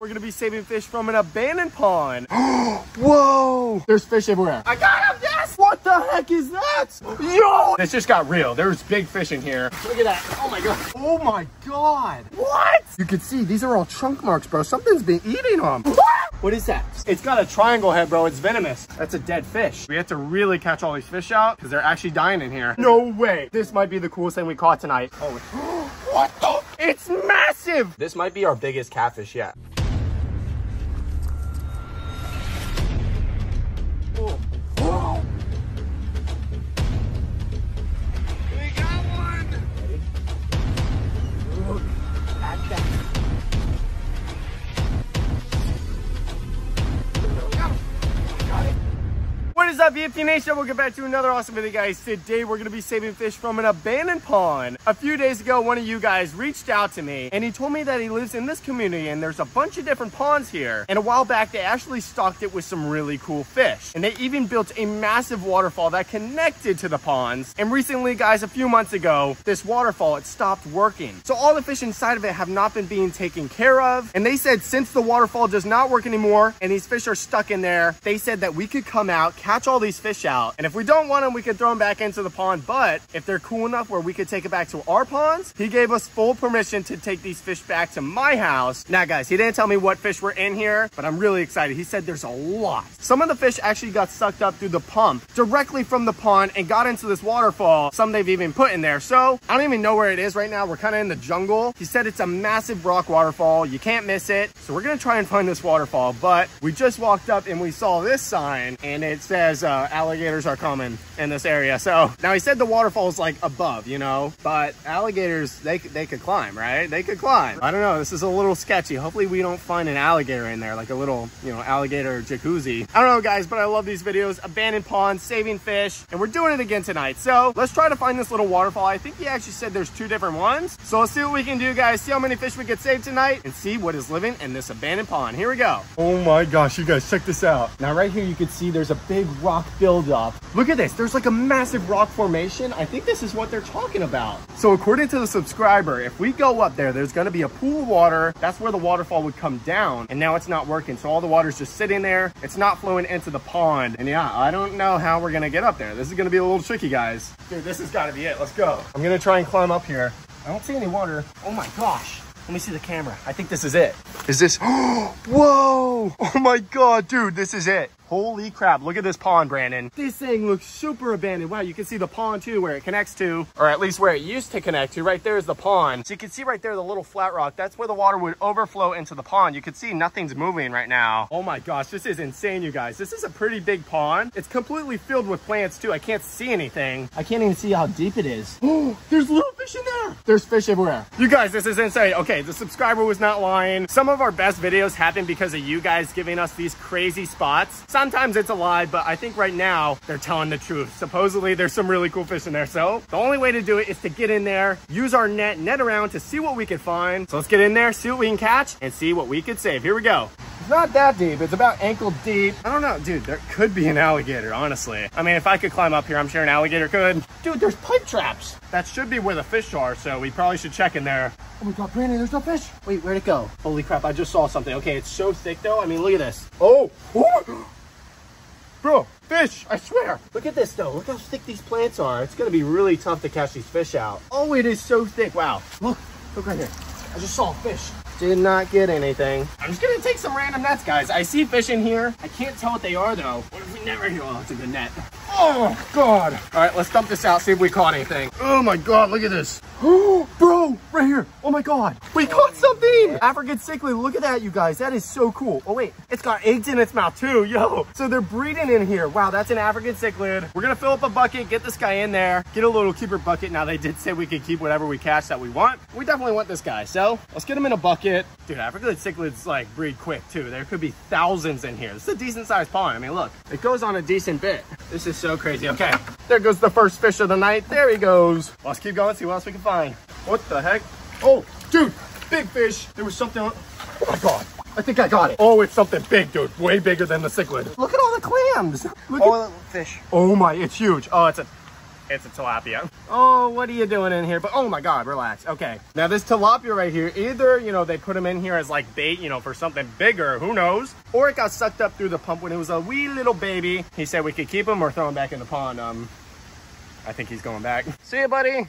We're gonna be saving fish from an abandoned pond. Whoa! There's fish everywhere. I got him, yes! What the heck is that? Yo! This just got real. There's big fish in here. Look at that. Oh my god. Oh my god. What? You can see these are all chunk marks, bro. Something's been eating them. What is that? It's got a triangle head, bro. It's venomous. That's a dead fish. We have to really catch all these fish out because they're actually dying in here. No way. This might be the coolest thing we caught tonight. Oh, what the? It's massive. This might be our biggest catfish yet. Oh. Whoa. What is up, BFP Nation? Get back to another awesome video, guys. Today, we're to be saving fish from an abandoned pond. A few days ago, one of you guys reached out to me, and he told me that he lives in this community, and there's a bunch of different ponds here. And a while back, they actually stocked it with some really cool fish. And they even built a massive waterfall that connected to the ponds. And recently, guys, a few months ago, this waterfall, it stopped working. So all the fish inside of it have not been being taken care of. And they said since the waterfall does not work anymore, and these fish are stuck in there, they said that we could come out, catch all these fish out. And if we don't want them, we can throw them back into the pond. But if they're cool enough where we could take it back to our ponds, he gave us full permission to take these fish back to my house. Now guys, he didn't tell me what fish were in here, but I'm really excited. He said there's a lot. Some of the fish actually got sucked up through the pump directly from the pond and got into this waterfall. Some they've even put in there. So I don't even know where it is right now. We're kind of in the jungle. He said it's a massive rock waterfall. You can't miss it. So we're going to try and find this waterfall. But we just walked up and we saw this sign and it says uh, alligators are common in this area. So now he said the waterfall is like above, you know, but alligators, they, they could climb, right? They could climb. I don't know. This is a little sketchy. Hopefully we don't find an alligator in there, like a little, you know, alligator jacuzzi. I don't know guys, but I love these videos. Abandoned ponds, saving fish, and we're doing it again tonight. So let's try to find this little waterfall. I think he actually said there's two different ones. So let's see what we can do guys. See how many fish we get save tonight and see what is living in this abandoned pond. Here we go. Oh my gosh, you guys check this out. Now right here you can see there's a big rock buildup. Look at this. There's like a massive rock formation. I think this is what they're talking about. So according to the subscriber, if we go up there, there's to be a pool of water. That's where the waterfall would come down. And now it's not working. So all the water's just sitting there. It's not flowing into the pond. And yeah, I don't know how we're to get up there. This is to be a little tricky, guys. Dude, this has got to be it. Let's go. I'm to try and climb up here. I don't see any water. Oh my gosh. Let me see the camera. I think this is it. Is this? Whoa! Oh my god, dude, this is it. Holy crap, look at this pond, Brandon. This thing looks super abandoned. Wow, you can see the pond too, where it connects to, or at least where it used to connect to. Right there is the pond. So you can see right there, the little flat rock. That's where the water would overflow into the pond. You can see nothing's moving right now. Oh my gosh, this is insane, you guys. This is a pretty big pond. It's completely filled with plants too. I can't see anything. I can't even see how deep it is. Oh, there's little fish in there. There's fish everywhere. You guys, this is insane. Okay, the subscriber was not lying. Some of our best videos happen because of you guys giving us these crazy spots. Sometimes it's a lie, but I think right now they're telling the truth. Supposedly there's some really cool fish in there. So the only way to do it is to get in there, use our net, net around to see what we can find. So let's get in there, see what we can catch and see what we could save. Here we go. It's not that deep. It's about ankle deep. I don't know, dude, there could be an alligator, honestly. I mean, if I could climb up here, I'm sure an alligator could. Dude, there's pipe traps. That should be where the fish are, so we probably should check in there. Oh my God, Brandon, there's no fish. Wait, where'd it go? Holy crap, I just saw something. Okay, it's so thick though. I mean, look at this. Oh, oh. Bro, fish, I swear. Look at this though. Look how thick these plants are. It's gonna be really tough to catch these fish out. Oh, it is so thick. Wow. Look, look right here. I just saw a fish. Did not get anything. I'm just gonna take some random nets, guys. I see fish in here. I can't tell what they are though. What if we net right here? Oh, it's a good net. Oh, God. All right, let's dump this out, see if we caught anything. Oh my God, look at this. Oh, bro, Oh, right here. Oh my God. We caught something. African cichlid, look at that, you guys. That is so cool. Oh wait, it's got eggs in its mouth too, yo. So they're breeding in here. Wow, that's an African cichlid. We're gonna fill up a bucket, get this guy in there, get a little keeper bucket. Now they did say we could keep whatever we catch that we want. We definitely want this guy. So let's get him in a bucket. Dude, African cichlids like breed quick too. There could be thousands in here. This is a decent sized pond. I mean, look, it goes on a decent bit. This is so crazy. Okay, there goes the first fish of the night. There he goes. Let's keep going, see what else we can find. What the heck? Oh, dude, big fish. There was something on, oh my God. I think I got it. Oh, it's something big, dude. Way bigger than the cichlid. Look at all the clams. Look Oh, at, little fish. oh my, it's huge. Oh, it's a, It's a tilapia. Oh, what are you doing in here? But oh my God, relax. Okay. Now this tilapia right here, either, you know, they put him in here as like bait, you know, for something bigger, who knows? Or it got sucked up through the pump when it was a wee little baby. He said we could keep him or throw him back in the pond. Um, I think he's going back. See you, buddy.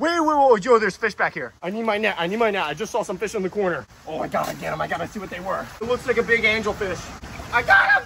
Wait, wait, wait, yo, there's fish back here. I need my net, I need my net. I just saw some fish in the corner. Oh, I gotta get them, I gotta see what they were. It looks like a big angelfish. I got him!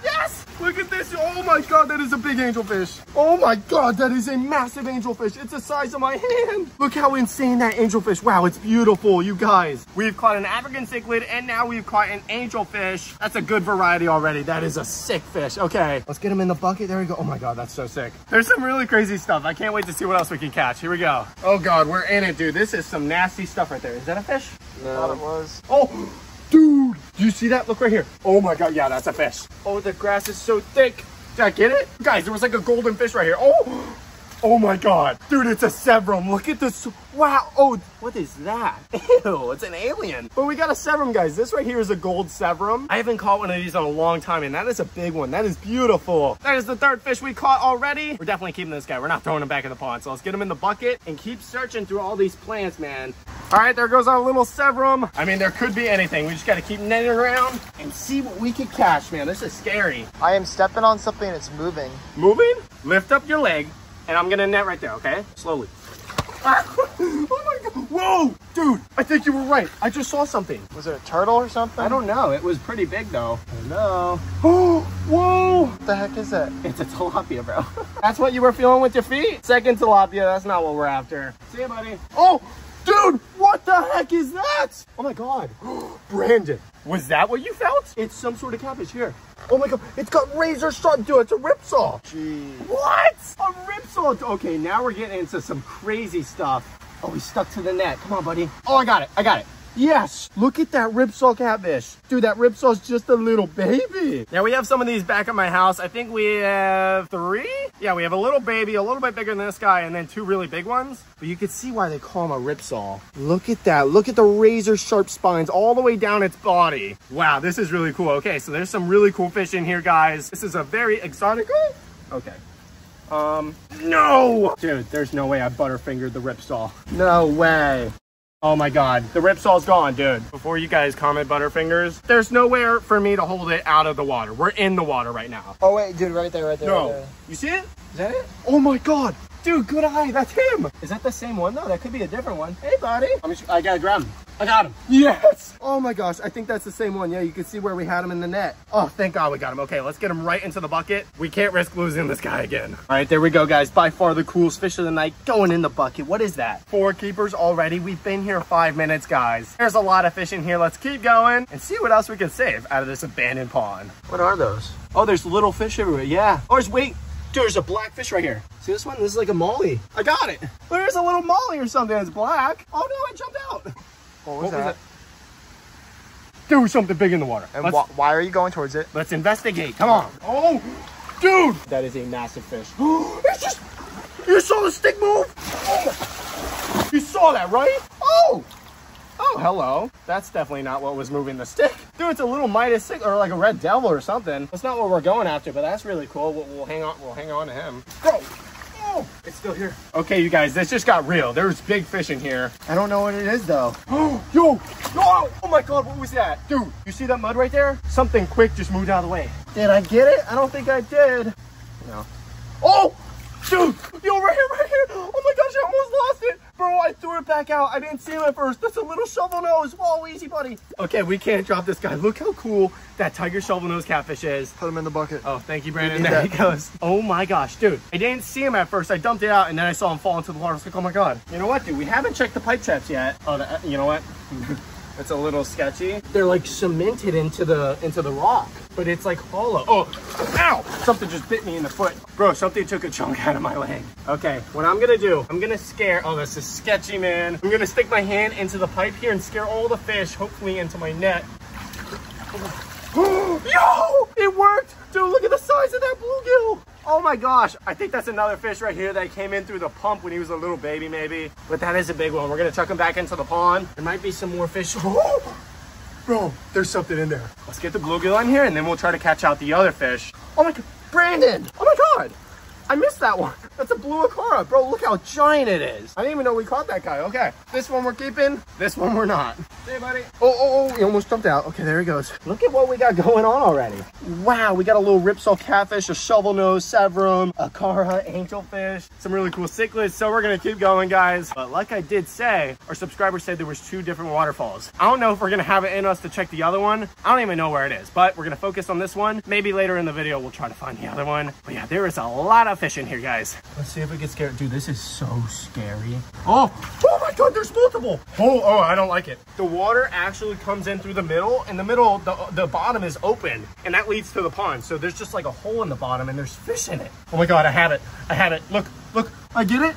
Look at this, oh my God, that is a big angelfish. Oh my God, that is a massive angelfish. It's the size of my hand. Look how insane that angelfish, wow, it's beautiful, you guys. We've caught an African cichlid and now we've caught an angelfish. That's a good variety already. That is a sick fish. Okay, let's get him in the bucket. There we go. Oh my God, that's so sick. There's some really crazy stuff. I can't wait to see what else we can catch. Here we go. Oh God, we're in it, dude. This is some nasty stuff right there. Is that a fish? No. Thought it was. Oh, dude. Do you see that? Look right here. Oh my God. Yeah, that's a fish. Oh, the grass is so thick. Did I get it? Guys, there was like a golden fish right here. Oh, oh my God. Dude, it's a Severum. Look at this. Wow. Oh, what is that? Ew, it's an alien. But we got a Severum, guys. This right here is a gold Severum. I haven't caught one of these in a long time, and that is a big one. That is beautiful. That is the third fish we caught already. We're definitely keeping this guy. We're not throwing him back in the pond. So let's get him in the bucket and keep searching through all these plants, man. All right, there goes our little Severum. I mean, there could be anything. We just got to keep netting around and see what we can catch, man. This is scary. I am stepping on something that's moving. Moving? Lift up your leg, and I'm going to net right there, okay? Slowly. oh my God. Whoa, dude, I think you were right. I just saw something. Was it a turtle or something? I don't know. It was pretty big though. Hello. Oh, whoa. What the heck is that? It's a tilapia, bro. That's what you were feeling with your feet? Second tilapia, that's not what we're after. See you, buddy. Oh, Dude, what the heck is that? Oh my God. Brandon, was that what you felt? It's some sort of cabbage here. Oh my God, it's got razor sharp, dude. It's a ripsaw. Jeez. What? A ripsaw. Okay, now we're getting into some crazy stuff. Oh, he's stuck to the net. Come on, buddy. Oh, I got it. I got it. Yes, look at that ripsaw catfish. Dude, that ripsaw's just a little baby. Now we have some of these back at my house. I think we have three. Yeah, we have a little baby, a little bit bigger than this guy, and then two really big ones. But you can see why they call him a ripsaw. Look at that. Look at the razor sharp spines all the way down its body. Wow, this is really cool. Okay, so there's some really cool fish in here, guys. This is a very exotic. Okay. Um, no! Dude, there's no way I butterfingered the ripsaw. No way. Oh my God, the ripsaw's gone, dude. Before you guys comment Butterfingers, there's nowhere for me to hold it out of the water. We're in the water right now. Oh wait, dude, right there, right there. No, right there. you see it? Is that it? Oh my God, dude, good eye, that's him. Is that the same one though? That could be a different one. Hey buddy. Let me, I gotta grab him. I got him. Yes. Oh my gosh, I think that's the same one. Yeah, you can see where we had him in the net. Oh, thank God we got him. Okay, let's get him right into the bucket. We can't risk losing this guy again. All right, there we go, guys. By far the coolest fish of the night going in the bucket. What is that? Four keepers already. We've been here five minutes, guys. There's a lot of fish in here. Let's keep going and see what else we can save out of this abandoned pond. What are those? Oh, there's little fish everywhere. Yeah. Oh, there's, wait. Dude, there's a black fish right here. See this one? This is like a molly. I got it. There's a little molly or something that's black. Oh no, I jumped out. What was What was that? it? There was something big in the water. And wh why are you going towards it? let's investigate. Come on. Oh, dude. That is a massive fish. it's just, you saw the stick move? Oh. You saw that, right? Oh. Oh, hello. That's definitely not what was moving the stick. Dude, it's a little Midas cichlid or like a red devil or something. That's not what we're going after, but that's really cool. We'll, we'll hang on. We'll hang on to him. Go. Oh, it's still here. Okay, you guys, this just got real. There's big fish in here. I don't know what it is though. Oh, Yo, no! Oh my God, what was that? Dude, you see that mud right there? Something quick just moved out of the way. Did I get it? I don't think I did. No. Oh, dude, yo, right here, right here. Oh my gosh, I almost lost it. Bro, I threw it back out. I didn't see him at first. That's a little shovel nose. Whoa, easy, buddy. Okay, we can't drop this guy. Look how cool that tiger shovel nose catfish is. Put him in the bucket. Oh, thank you, Brandon. need There that. he goes. Oh my gosh, dude. I didn't see him at first. I dumped it out and then I saw him fall into the water. I was like, oh my God. You know what, dude? We haven't checked the pipe traps yet. Oh, the, uh, you know what? it's a little sketchy. They're like cemented into the into the rock, but it's like hollow. Oh, ow! Something just bit me in the foot. Bro, something took a chunk out of my leg. Okay, what I'm gonna do, I'm gonna scare, oh, this is sketchy, man. I'm gonna stick my hand into the pipe here and scare all the fish, hopefully into my net. Yo! It worked! Dude, look at the size of that bluegill! Oh my gosh, I think that's another fish right here that came in through the pump when he was a little baby maybe. But that is a big one. We're gonna chuck him back into the pond. There might be some more fish. Oh! Bro, there's something in there. Let's get the bluegill in here and then we'll try to catch out the other fish. Oh my god, Brandon! Oh my god! I missed that one. That's a blue Acara. Bro, look how giant it is. I didn't even know we caught that guy. Okay, this one we're keeping. This one we're not. Hey, buddy. Oh, oh, oh, he almost jumped out. Okay, there he goes. Look at what we got going on already. Wow, we got a little ripsaw catfish, a shovel nose, severum, acara, angelfish, some really cool cichlids. So we're gonna keep going, guys. But like I did say, our subscribers said there was two different waterfalls. I don't know if we're gonna have it in us to check the other one. I don't even know where it is, but we're gonna focus on this one. Maybe later in the video, we'll try to find the other one. But yeah, there is a lot of fish in here, guys. Let's see if we get scared. Dude, this is so scary. Oh, oh my God, there's multiple. Oh, oh, I don't like it. The water actually comes in through the middle. In the middle, the, the bottom is open and that leads to the pond. So there's just like a hole in the bottom and there's fish in it. Oh my God, I have it. I have it. Look, look, I get it.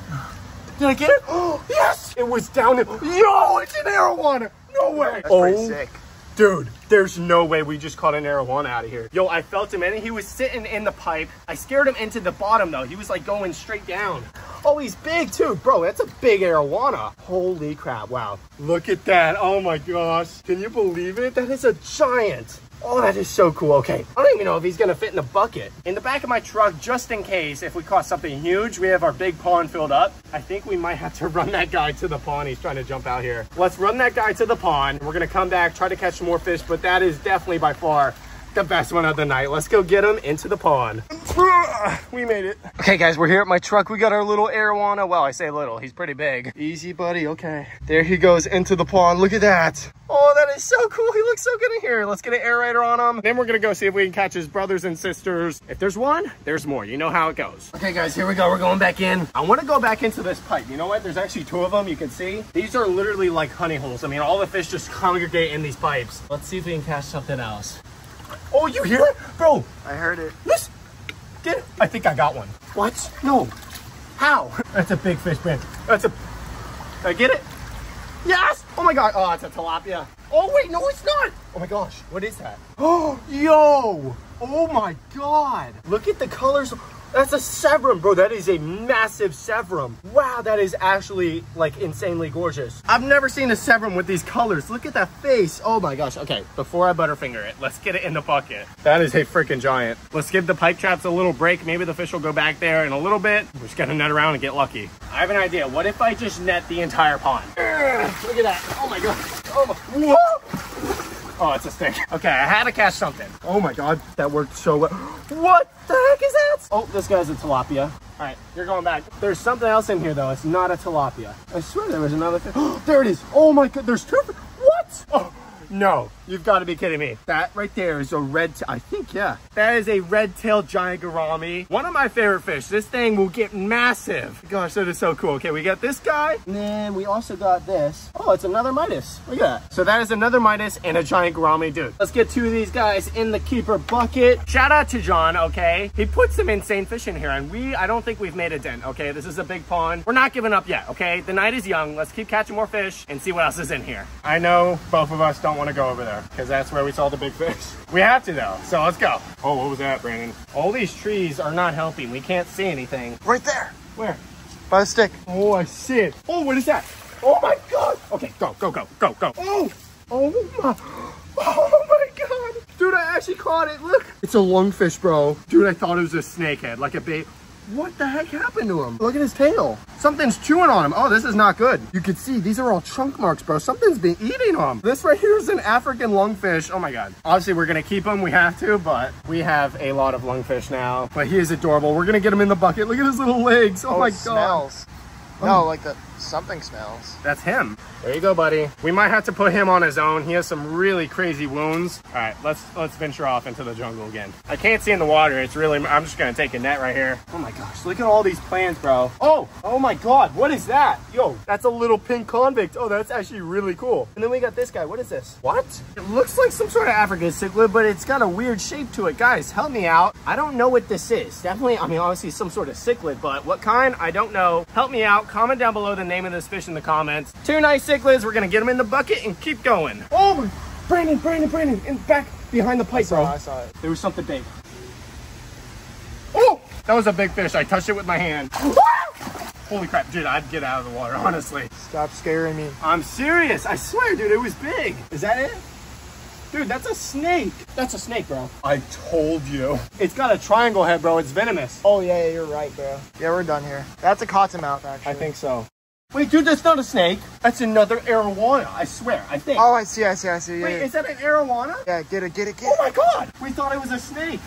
Did I get it? Oh, yes! It was down there. Yo, it's an arowana. No way. That's pretty oh. sick. Dude, there's no way we just caught an arowana out of here. Yo, I felt him and he was sitting in the pipe. I scared him into the bottom though. He was like going straight down. Oh, he's big too. Bro, that's a big arowana. Holy crap, wow. Look at that. Oh my gosh. Can you believe it? That is a giant. Oh, that is so cool. Okay, I don't even know if he's gonna fit in the bucket. In the back of my truck, just in case, if we caught something huge, we have our big pond filled up. I think we might have to run that guy to the pond. He's trying to jump out here. Let's run that guy to the pond. We're gonna come back, try to catch some more fish, but that is definitely by far the best one of the night. Let's go get him into the pond. We made it. Okay, guys, we're here at my truck. We got our little arowana. Well, I say little. He's pretty big. Easy, buddy. Okay. There he goes into the pond. Look at that. Oh, that is so cool. He looks so good in here. Let's get an aerator on him. Then we're going to go see if we can catch his brothers and sisters. If there's one, there's more. You know how it goes. Okay, guys, here we go. We're going back in. I want to go back into this pipe. You know what? There's actually two of them. You can see. These are literally like honey holes. I mean, all the fish just congregate in these pipes. Let's see if we can catch something else. Oh, you hear it? Bro, I heard it. Listen. Get it? I think I got one. What? No. How? That's a big fish, man. That's a... I get it? Yes! Oh my god. Oh, it's a tilapia. Oh, wait, no, it's not. Oh my gosh. What is that? Oh, yo. Oh my god. Look at the colors. That's a severum, bro. That is a massive severum. Wow, that is actually like insanely gorgeous. I've never seen a severum with these colors. Look at that face. Oh my gosh. Okay, before I butterfinger it, let's get it in the bucket. That is a freaking giant. Let's give the pipe traps a little break. Maybe the fish will go back there in a little bit. We're just gonna net around and get lucky. I have an idea. What if I just net the entire pond? Look at that. Oh my god. Oh my. Whoa. Oh, it's a stick. Okay, I had to catch something. Oh my god, that worked so well. What the heck is that? Oh, this guy's a tilapia. All right, you're going back. There's something else in here though. It's not a tilapia. I swear there was another fish. there it is. Oh my god, there's two. What? Oh. No, you've got to be kidding me. That right there is a red, I think, yeah. That is a red-tailed giant gourami. One of my favorite fish. This thing will get massive. Gosh, that is so cool. Okay, we got this guy. And then we also got this. Oh, it's another Midas. Look at that. So that is another Midas and a giant gourami, dude. Let's get two of these guys in the keeper bucket. Shout out to John, okay? He put some insane fish in here, and we, I don't think we've made a dent, okay? This is a big pond. We're not giving up yet, okay? The night is young. Let's keep catching more fish and see what else is in here. I know both of us don't want to go over there because that's where we saw the big fish. We have to though, so let's go. Oh, what was that, Brandon? All these trees are not helping. We can't see anything. Right there. Where? By the stick. Oh, I see it. Oh, what is that? Oh my God. Okay, go, go, go, go, go. Oh, oh my, oh my God. Dude, I actually caught it. Look. It's a lungfish, bro. Dude, I thought it was a snakehead, like a bait. What the heck happened to him? Look at his tail. Something's chewing on him. Oh, this is not good. You can see these are all chunk marks, bro. Something's been eating them. This right here is an African lungfish. Oh my God. Obviously, we're going to keep him. We have to, but we have a lot of lungfish now. But he is adorable. We're going to get him in the bucket. Look at his little legs. Oh, Oh, my God. smells. Oh. No, like the something smells. That's him. There you go, buddy. We might have to put him on his own. He has some really crazy wounds. All right, let's let's venture off into the jungle again. I can't see in the water. It's really, I'm just gonna take a net right here. Oh my gosh, look at all these plants, bro. Oh, oh my God, what is that? Yo, that's a little pink convict. Oh, that's actually really cool. And then we got this guy. What is this? What? It looks like some sort of African cichlid, but it's got a weird shape to it. Guys, help me out. I don't know what this is. Definitely, I mean, obviously some sort of cichlid, but what kind? I don't know. Help me out. Comment down below the name of this fish in the comments. Two nice cichlids. We're gonna get them in the bucket and keep going. Oh my, Brandon, Brandon, Brandon, in back behind the pipe, bro. I saw it. There was something big. Oh, that was a big fish. I touched it with my hand. Holy crap, dude, I'd get out of the water, honestly. Stop scaring me. I'm serious. I swear, dude, it was big. Is that it? Dude, that's a snake. That's a snake, bro. I told you. It's got a triangle head, bro. It's venomous. Oh yeah, yeah, you're right, bro. Yeah, we're done here. That's a cottonmouth, actually. I think so. Wait, dude, that's not a snake. That's another arowana. I swear. I think. Oh, I see, I see, I see. Yeah, Wait, yeah. is that an arowana? yeah get it, get it, get it. Oh my god! We thought it was a snake.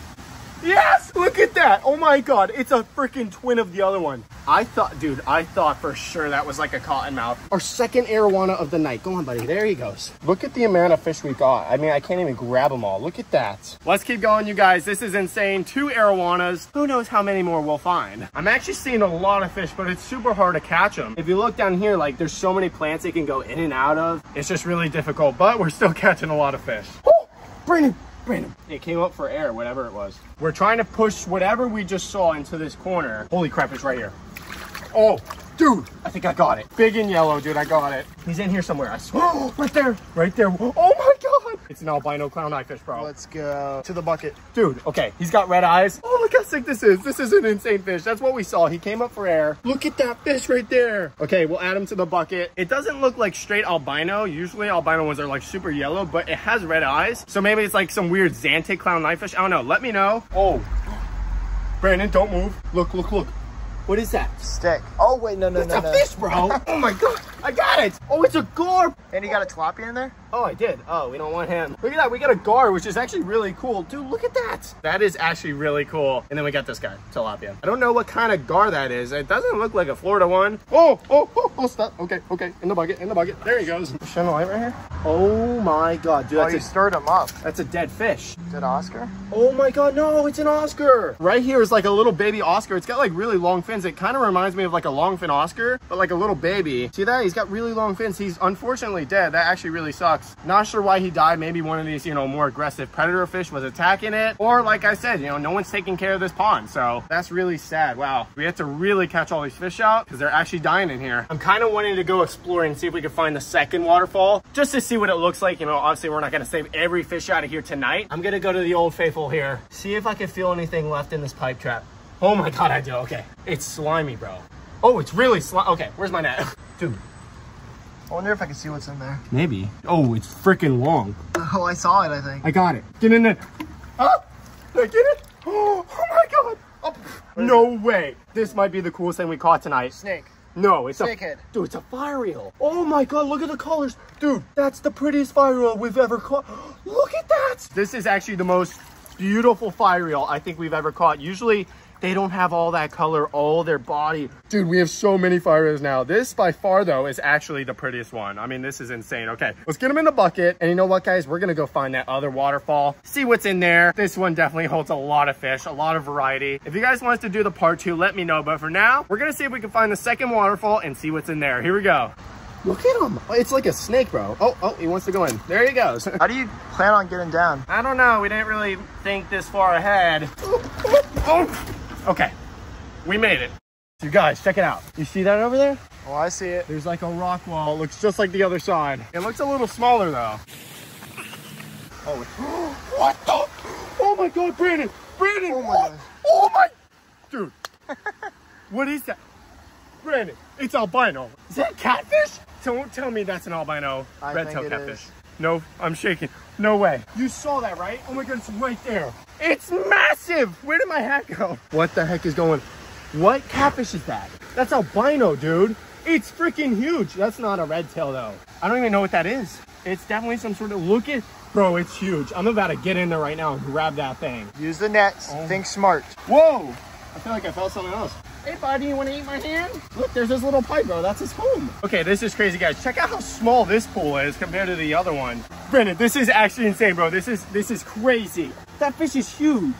Yes! Look at that! Oh my god, it's a freaking twin of the other one. I thought, dude, I thought for sure that was like a cottonmouth. Our second arowana of the night. Go on, buddy. There he goes. Look at the amount of fish we got. I mean, I can't even grab them all. Look at that. Let's keep going, you guys. This is insane. Two arowanas. Who knows how many more we'll find? I'm actually seeing a lot of fish, but it's super hard to catch them. If you look down here, like there's so many plants they can go in and out of. It's just really difficult, but we're still catching a lot of fish. Oh, Brandon, Brandon. It came up for air, whatever it was. We're trying to push whatever we just saw into this corner. Holy crap, it's right here. Oh, dude, I think I got it. Big and yellow, dude, I got it. He's in here somewhere, I swear. right there, right there. Oh my God. It's an albino clown knife fish, bro. Let's go to the bucket. Dude, okay, he's got red eyes. Oh, look how sick this is. This is an insane fish. That's what we saw. He came up for air. Look at that fish right there. Okay, we'll add him to the bucket. It doesn't look like straight albino. Usually albino ones are like super yellow, but it has red eyes. So maybe it's like some weird Xanthic clown knifefish. I don't know. Let me know. Oh, Brandon, don't move. Look, look, look. What is that? Stick. Oh wait, no, no, It's no, a no. fish, bro. oh my God, I got it. Oh, it's a gar. And you got a tilapia in there? Oh, I did. Oh, we don't want him. Look at that. We got a gar, which is actually really cool. Dude, look at that. That is actually really cool. And then we got this guy, tilapia. I don't know what kind of gar that is. It doesn't look like a Florida one. Oh, oh, oh, oh, stop. Okay, okay. In the bucket, in the bucket. There he goes. Shine the light right here. Oh my God, dude. Oh, you a, stirred him up. that's a dead fish. Is it Oscar? Oh my God, no, it's an Oscar. Right here is like a little baby Oscar. It's got like really long fins. It kind of reminds me of like a longfin Oscar, but like a little baby. See that? He's got really long fins. He's unfortunately dead. That actually really sucks. Not sure why he died. Maybe one of these, you know, more aggressive predator fish was attacking it. Or like I said, you know, no one's taking care of this pond. So that's really sad. Wow. We have to really catch all these fish out because they're actually dying in here. I'm kind of wanting to go explore and see if we can find the second waterfall just to see what it looks like. You know, obviously we're not going to save every fish out of here tonight. I'm going to go to the old faithful here. See if I can feel anything left in this pipe trap. Oh my God, I do. Okay. It's slimy, bro. Oh, it's really slimy. Okay, where's my net? Dude, I wonder if I can see what's in there. maybe. Oh, it's freaking long. Oh, I saw it, I think. I got it. Get in there. Oh, did I get it? Oh, oh my God. Oh, no way. This might be the coolest thing we caught tonight. Snake. No, it's a Snakehead. dude. It's a fire eel. Oh my god, look at the colors, dude. That's the prettiest fire eel we've ever caught. Look at that. This is actually the most beautiful fire eel I think we've ever caught. Usually they don't have all that color, all their body. Dude, we have so many fire eels now. This by far though is actually the prettiest one. I mean, this is insane. Okay, let's get them in the bucket. And you know what, guys? We're gonna go find that other waterfall, see what's in there. This one definitely holds a lot of fish, a lot of variety. If you guys want us to do the part two, let me know. But for now, we're gonna see if we can find the second waterfall and see what's in there. Here we go. Look at him. Oh, it's like a snake, bro. Oh, oh, he wants to go in. There he goes. How do you plan on getting down? I don't know. We didn't really think this far ahead. Oh, Okay, we made it. You guys, check it out. You see that over there? Oh, I see it. There's like a rock wall. It looks just like the other side. It looks a little smaller though. Oh, what the? Oh my God, Brandon! Brandon! Oh my God. Oh my! Dude, what is that? Brandon, it's albino. Is that catfish? Don't tell me that's an albino I red think tail it catfish. is. No, I'm shaking. No way. You saw that, right? Oh my God, it's right there. It's massive. Where did my hat go? What the heck is going? What catfish is that? That's albino, dude. It's freaking huge. That's not a red tail though. I don't even know what that is. It's definitely some sort of, look at, bro, it's huge. I'm about to get in there right now and grab that thing. Use the nets. Oh. Think smart. Whoa! I feel like I felt something else. Hey, buddy, you want to eat my hand? Look, there's this little pipe, bro. That's his home. Okay, this is crazy, guys. Check out how small this pool is compared to the other one. Brandon, this is actually insane, bro. This is this is crazy. That fish is huge.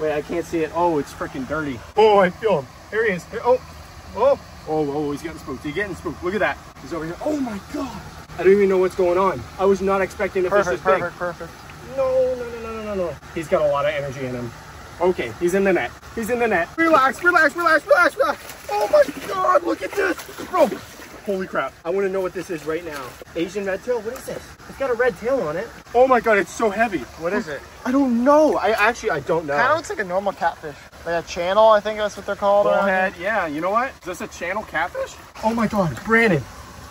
Wait, I can't see it. Oh, it's freaking dirty. Oh, I feel him. Here he is. Here- oh, oh, oh, oh, oh, he's getting spooked. He's getting spooked. Look at that. He's over here. Oh my god. I don't even know what's going on. I was not expecting a fish this Perfect, big. perfect, perfect. No, no, no, no, no, no, no. He's got a lot of energy in him. Okay, he's in the net. He's in the net. Relax, relax, relax, relax, relax. Oh my god, look at this. Bro, holy crap. I want to know what this is right now. Asian red tail? What is this? It's got a red tail on it. Oh my god, it's so heavy. What is it? I don't know. I actually, I don't know. Kind of looks like a normal catfish. Like a channel, I think that's what they're called. Bullhead. Yeah, you know what? Is this a channel catfish? Oh my god, Brandon.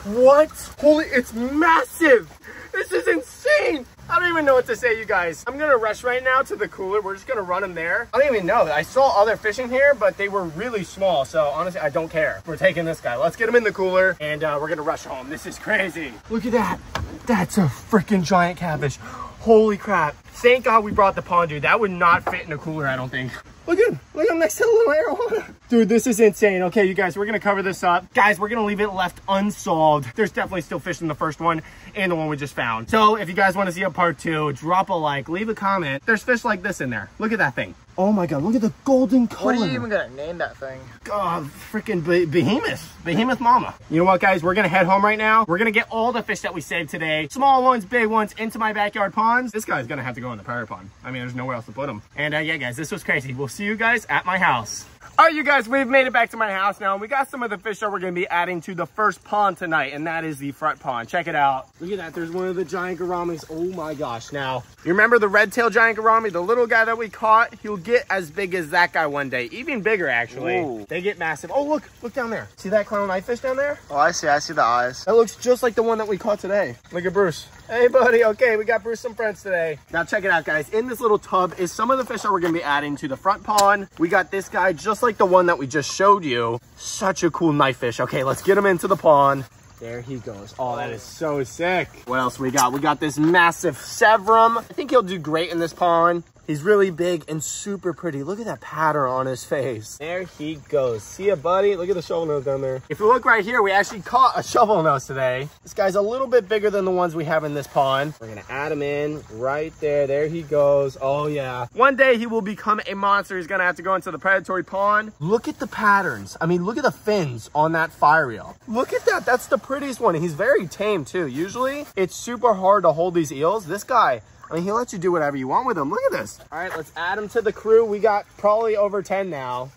What? Holy, it's massive. This is insane. I don't even know what to say, you guys. I'm gonna rush right now to the cooler. We're just gonna run them there. I don't even know. I saw other fishing here, but they were really small. So honestly, I don't care. We're taking this guy. Let's get him in the cooler and uh, we're gonna rush home. This is crazy. Look at that. That's a freaking giant catfish. Holy crap. Thank God we brought the pond, dude. That would not fit in a cooler, I don't think. Look at him. Look at him next to the little arowana. Dude, this is insane. Okay, you guys, we're going to cover this up. Guys, we're going to leave it left unsolved. There's definitely still fish in the first one and the one we just found. So if you guys want to see a part two, drop a like, leave a comment. There's fish like this in there. Look at that thing. Oh my God, look at the golden color. What are you even gonna name that thing? God, freaking be behemoth. Behemoth mama. You know what, guys? We're gonna head home right now. We're gonna get all the fish that we saved today, small ones, big ones, into my backyard ponds. This guy's gonna have to go in the prairie pond. I mean, there's nowhere else to put them. And uh, yeah, guys, this was crazy. We'll see you guys at my house. All right, you guys, we've made it back to my house now, and we got some of the fish that we're gonna be adding to the first pond tonight, and that is the front pond. Check it out. Look at that, there's one of the giant gouramis. Oh my gosh. Now, you remember the red tail giant gourami, the little guy that we caught? He'll get as big as that guy one day, even bigger actually. Ooh. They get massive. Oh, look, look down there. See that clown knifefish down there? Oh, I see. I see the eyes. That looks just like the one that we caught today. Look at Bruce. Hey, buddy. Okay, we got Bruce some friends today. Now, check it out, guys. In this little tub is some of the fish that we're going to be adding to the front pond. We got this guy just like the one that we just showed you. Such a cool knife fish. Okay, let's get him into the pond. There he goes. Oh, that is so sick. What else we got? We got this massive Severum. I think he'll do great in this pond. He's really big and super pretty. Look at that pattern on his face. There he goes. See ya, buddy? Look at the shovel nose down there. If you look right here, we actually caught a shovel nose today. This guy's a little bit bigger than the ones we have in this pond. We're gonna add him in right there. There he goes. Oh yeah. One day he will become a monster. He's gonna have to go into the predatory pond. Look at the patterns. I mean, look at the fins on that fire eel. Look at that. That's the prettiest one. He's very tame too. Usually it's super hard to hold these eels. This guy, I mean, he'll let you do whatever you want with him. Look at this. All right, let's add him to the crew. We got probably over 10 now.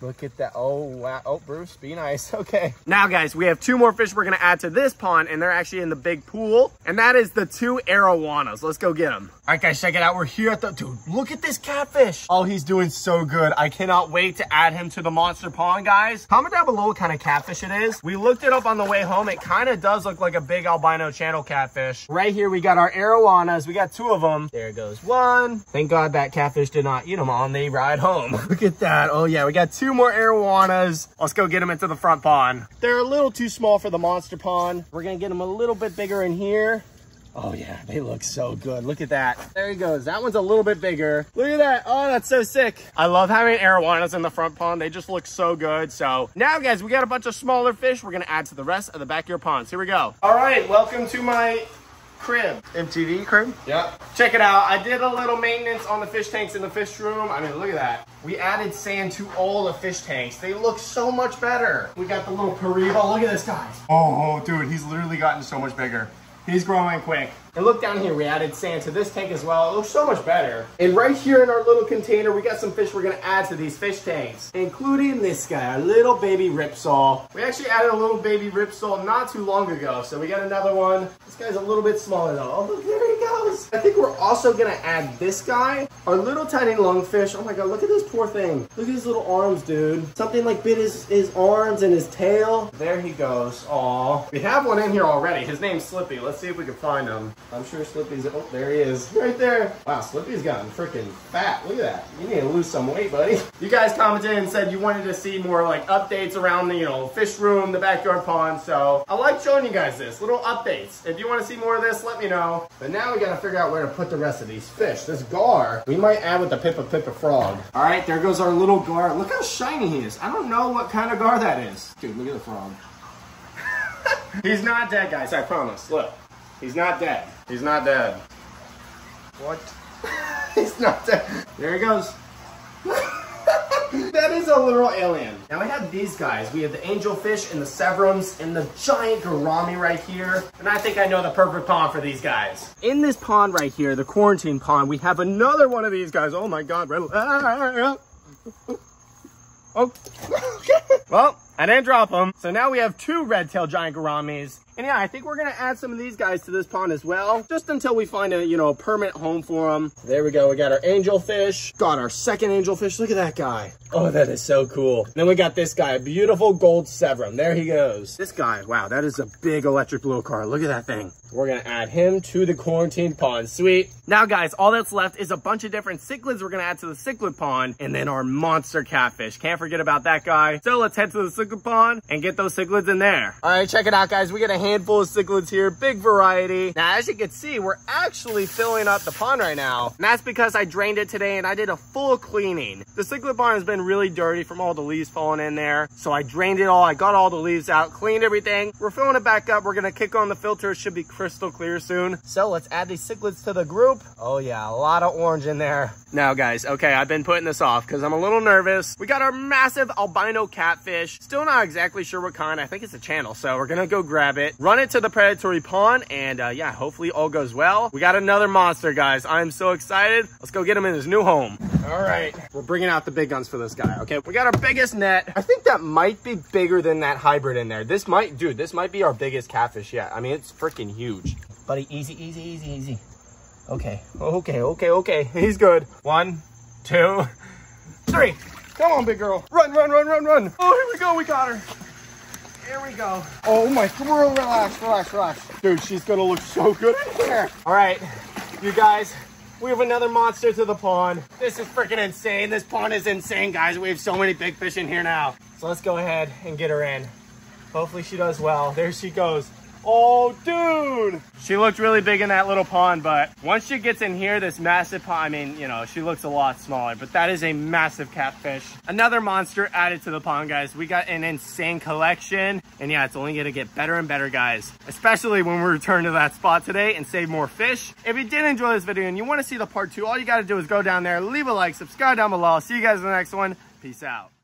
Look at that. Oh, wow. Oh, Bruce, be nice. Okay. Now, guys, we have two more fish we're going to add to this pond, and they're actually in the big pool. And that is the two arowanas. Let's go get them. All right, guys, check it out. We're here at the... Dude, look at this catfish. Oh, he's doing so good. I cannot wait to add him to the monster pond, guys. Comment down below what kind of catfish it is. We looked it up on the way home. It kind of does look like a big albino channel catfish. Right here, we got our arowanas. We got two of them. There goes one. Thank God that catfish did not eat them on the ride home. look at that. Oh, yeah, we got two more arowanas. Let's go get them into the front pond. They're a little too small for the monster pond. We're going to get them a little bit bigger in here. Oh yeah, they look so good. Look at that. There he goes. That one's a little bit bigger. Look at that. Oh, that's so sick. I love having arowanas in the front pond. They just look so good. So now guys, we got a bunch of smaller fish. We're gonna add to the rest of the backyard ponds. Here we go. All right, welcome to my crib. MTV crib? Yeah. Check it out. I did a little maintenance on the fish tanks in the fish room. I mean, look at that. We added sand to all the fish tanks. They look so much better. We got the little Piraiba. Look at this guy. Oh, oh, dude, he's literally gotten so much bigger. He's growing quick. And look down here, we added sand to this tank as well. It looks so much better. And right here in our little container, we got some fish we're gonna add to these fish tanks, including this guy, our little baby ripsaw. We actually added a little baby ripsaw not too long ago, so we got another one. This guy's a little bit smaller though. Oh, look, there he goes. I think we're also gonna add this guy, our little tiny lungfish. Oh my God, look at this poor thing. Look at his little arms, dude. Something like bit his, his arms and his tail. There he goes. Aw. We have one in here already. His name's Slippy. Let's see if we can find him. I'm sure Slippy's, oh, there he is, right there. Wow, Slippy's gotten freaking fat. Look at that. You need to lose some weight, buddy. You guys commented and said you wanted to see more like updates around the, you know, fish room, the backyard pond. So I like showing you guys this, little updates. If you want to see more of this, let me know. But now we got to figure out where to put the rest of these fish. This gar, we might add with the Pipa pipa frog. All right, there goes our little gar. Look how shiny he is. I don't know what kind of gar that is. Dude, look at the frog. He's not dead, guys, I promise. Look, he's not dead. He's not dead. What? He's not dead. There he goes. that is a literal alien. Now we have these guys. We have the angelfish and the severums and the giant gourami right here. And I think I know the perfect pond for these guys. In this pond right here, the quarantine pond, we have another one of these guys. Oh my God. Red. Oh, well, I didn't drop them. So now we have two red-tailed giant gouramis And yeah, I think we're gonna add some of these guys to this pond as well, just until we find a, you know, a permanent home for them. There we go. We got our angelfish. Got our second angelfish. Look at that guy. Oh, that is so cool. And then we got this guy, a beautiful gold Severum. There he goes. This guy, wow, that is a big electric blue acara. Look at that thing. We're gonna add him to the quarantine pond. Sweet. Now guys, all that's left is a bunch of different cichlids we're gonna add to the cichlid pond and then our monster catfish. Can't forget about that guy. So let's head to the cichlid pond and get those cichlids in there. All right, check it out guys. We got a handful of cichlids here, big variety. Now, as you can see, we're actually filling up the pond right now. And that's because I drained it today and I did a full cleaning. The cichlid pond has been really dirty from all the leaves falling in there. So I drained it all. I got all the leaves out, cleaned everything. We're filling it back up. We're gonna kick on the filter. It should be crystal clear soon. So let's add these cichlids to the group. Oh yeah, a lot of orange in there. Now guys, okay, I've been putting this off because I'm a little nervous. We got our massive albino catfish. Still not exactly sure what kind. I think it's a channel. So we're gonna go grab it, run it to the predatory pond, and uh, yeah, hopefully all goes well. We got another monster, guys. I'm so excited. Let's go get him in his new home. All right, we're bringing out the big guns for this guy. Okay, we got our biggest net. I think that might be bigger than that hybrid in there. This might, dude, this might be our biggest catfish yet. I mean, it's freaking huge. Buddy, easy, easy, easy, easy. Okay, okay, okay, okay. He's good. One, two, three. Come on, big girl. Run, run, run, run, run. Oh, here we go. We got her. Here we go. Oh my, on, relax, relax, relax. Dude, she's gonna look so good here. All right, you guys, we have another monster to the pond. This is freaking insane. This pond is insane, guys. We have so many big fish in here now. So let's go ahead and get her in. Hopefully she does well. There she goes. Oh, dude. She looked really big in that little pond, but once she gets in here, this massive pond, I mean, you know, she looks a lot smaller, but that is a massive catfish. Another monster added to the pond, guys. We got an insane collection. And yeah, it's only gonna get better and better, guys. Especially when we return to that spot today and save more fish. If you did enjoy this video and you wanna see the part two, all you gotta do is go down there, leave a like, subscribe down below. I'll see you guys in the next one. Peace out.